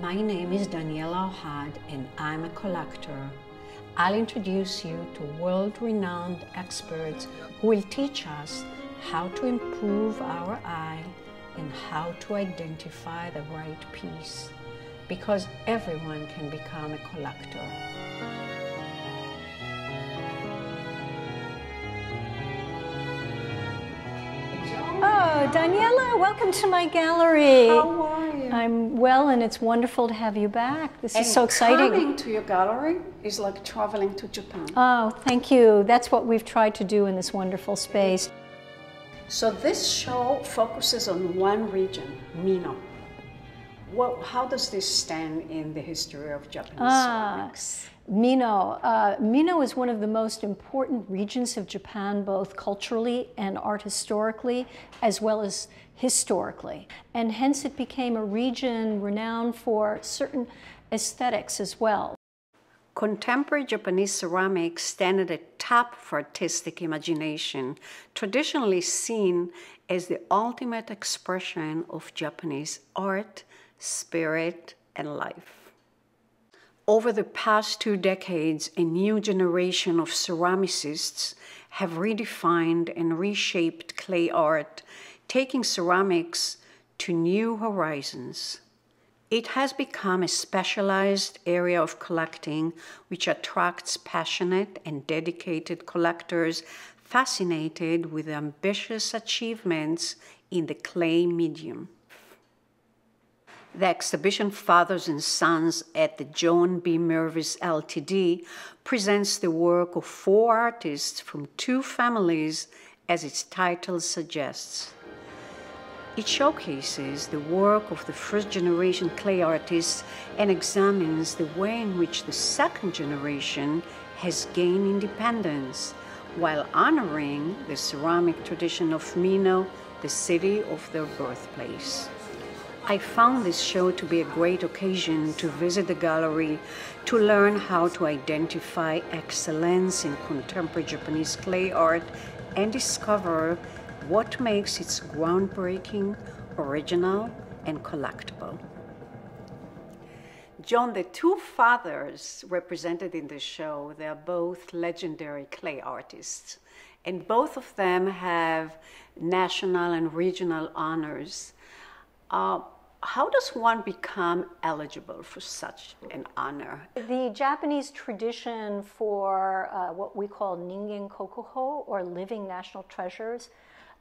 My name is Daniella Ohad and I'm a collector. I'll introduce you to world-renowned experts who will teach us how to improve our eye and how to identify the right piece because everyone can become a collector. Oh, Daniella, welcome to my gallery. How are you? I'm well, and it's wonderful to have you back. This And is so exciting. Coming to your gallery is like traveling to Japan. Oh, thank you. That's what we've tried to do in this wonderful space. So this show focuses on one region, Mino. What, how does this stand in the history of Japanese Ah, ceramics? Mino. Uh, Mino is one of the most important regions of Japan, both culturally and art historically, as well as historically. And hence it became a region renowned for certain aesthetics as well. Contemporary Japanese ceramics stand at the top for artistic imagination, traditionally seen as the ultimate expression of Japanese art, spirit, and life. Over the past two decades, a new generation of ceramicists have redefined and reshaped clay art, taking ceramics to new horizons. It has become a specialized area of collecting which attracts passionate and dedicated collectors fascinated with ambitious achievements in the clay medium. The exhibition Fathers and Sons at the Joan B. Mirviss Ltd. presents the work of four artists from two families, as its title suggests. It showcases the work of the first generation clay artists and examines the way in which the second generation has gained independence while honoring the ceramic tradition of Mino, the city of their birthplace. I found this show to be a great occasion to visit the gallery to learn how to identify excellence in contemporary Japanese clay art and discover what makes it groundbreaking, original, and collectible. Joan, the two fathers represented in the show, they are both legendary clay artists, and both of them have national and regional honors. Uh, how does one become eligible for such an honor? The Japanese tradition for uh, what we call ningen kokuho, or living national treasures,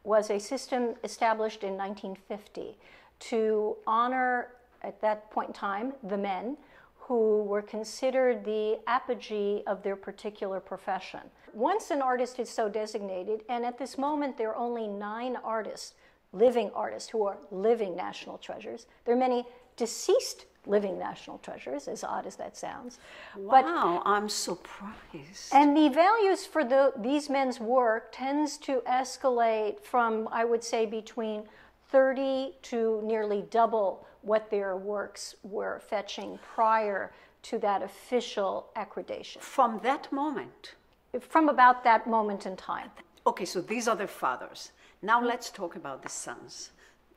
was a system established in 1950 to honor, at that point in time, the men who were considered the apogee of their particular profession. Once an artist is so designated, and at this moment there are only nine artists, living artists, who are living national treasures, there are many deceased living national treasures, as odd as that sounds. But Wow, I'm surprised. and the values for the, these men's work tends to escalate from, I would say, between 30 to nearly double what their works were fetching prior to that official accreditation. From that moment, From about that moment in time. okay, so these are the fathers. Now let's talk about the sons.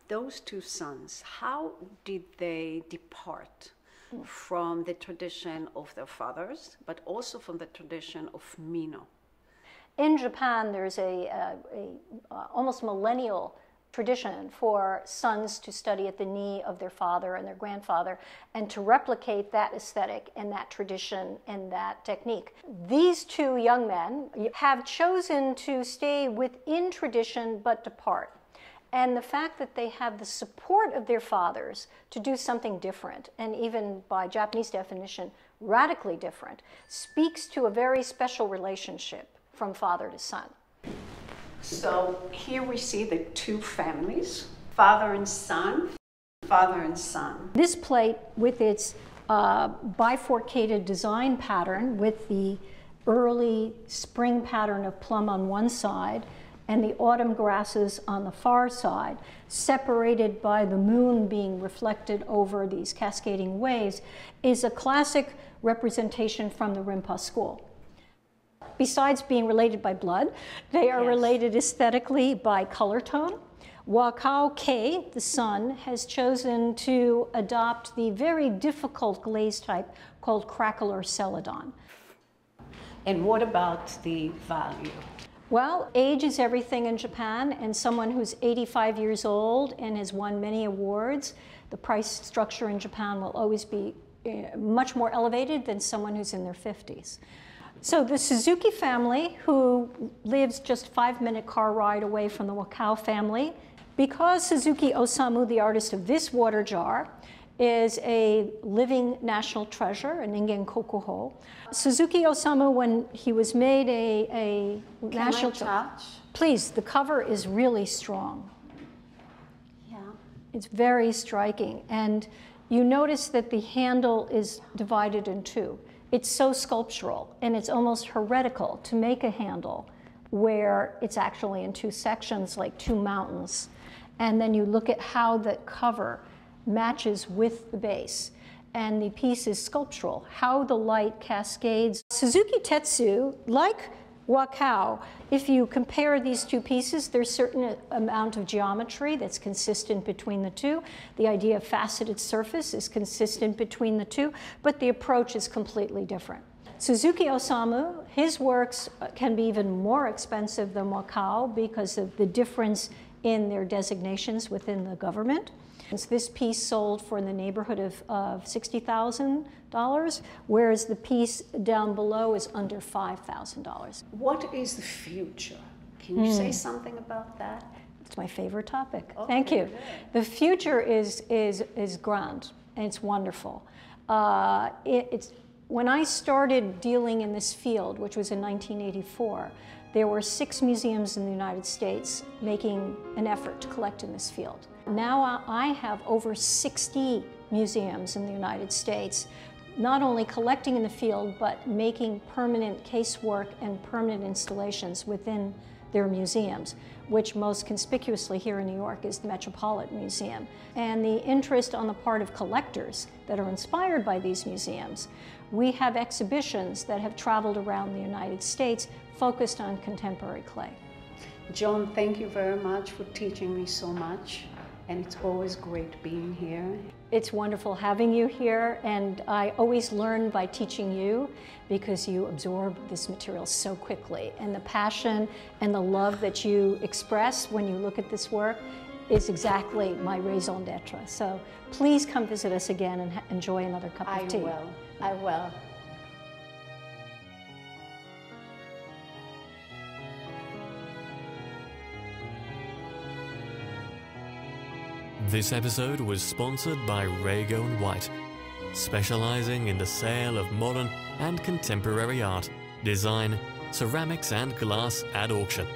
Those two sons, how did they depart from the tradition of their fathers, but also from the tradition of Mino? In Japan, there's a, a, a uh, almost millennial tradition for sons to study at the knee of their father and their grandfather and to replicate that aesthetic and that tradition and that technique. These two young men have chosen to stay within tradition but depart. And the fact that they have the support of their fathers to do something different, and even by Japanese definition, radically different, speaks to a very special relationship from father to son. So here we see the two families, father and son, father and son. This plate, with its uh, bifurcated design pattern, with the early spring pattern of plum on one side and the autumn grasses on the far side, separated by the moon being reflected over these cascading waves, is a classic representation from the Rimpa school. Besides being related by blood, they are Yes. related aesthetically by color tone. Wakao Kei, the son, has chosen to adopt the very difficult glaze type called crackle or celadon. And what about the value? Well, age is everything in Japan, and someone who's 85 years old and has won many awards, the price structure in Japan will always be uh, much more elevated than someone who's in their 50s. So the Suzuki family, who lives just five minute car ride away from the Wakao family, because Suzuki Osamu, the artist of this water jar, is a living national treasure, a Ningen Kokuho. Suzuki Osamu, when he was made a, a Can national I touch? Please, the cover is really strong. Yeah. It's very striking. And you notice that the handle is divided in two. It's so sculptural and it's almost heretical to make a handle where it's actually in two sections, like two mountains. And then you look at how the cover matches with the base. And the piece is sculptural, how the light cascades. Suzuki Tetsu, like Wakao, if you compare these two pieces, there's certain amount of geometry that's consistent between the two. The idea of faceted surface is consistent between the two, but the approach is completely different. Suzuki Osamu, his works can be even more expensive than Wakao because of the difference in their designations within the government. This piece sold for in the neighborhood of, of $60,000, whereas the piece down below is under $5,000. What is the future? Can you say something about that? It's my favorite topic. Thank you. good. The future is, is, is grand and it's wonderful. Uh, it, it's, when I started dealing in this field, which was in 1984, there were six museums in the United States making an effort to collect in this field. Now I have over 60 museums in the United States, not only collecting in the field, but making permanent casework and permanent installations within their museums, which most conspicuously here in New York is the Metropolitan Museum. And the interest on the part of collectors that are inspired by these museums. We have exhibitions that have traveled around the United States focused on contemporary clay. Joan, thank you very much for teaching me so much. And it's always great being here. It's wonderful having you here, and I always learn by teaching you because you absorb this material so quickly. And the passion and the love that you express when you look at this work is exactly my raison d'etre. So please come visit us again and enjoy another cup I of tea. I will. I will. This episode was sponsored by Rago and Wright, specializing in the sale of modern and contemporary art, design, ceramics, and glass at auction.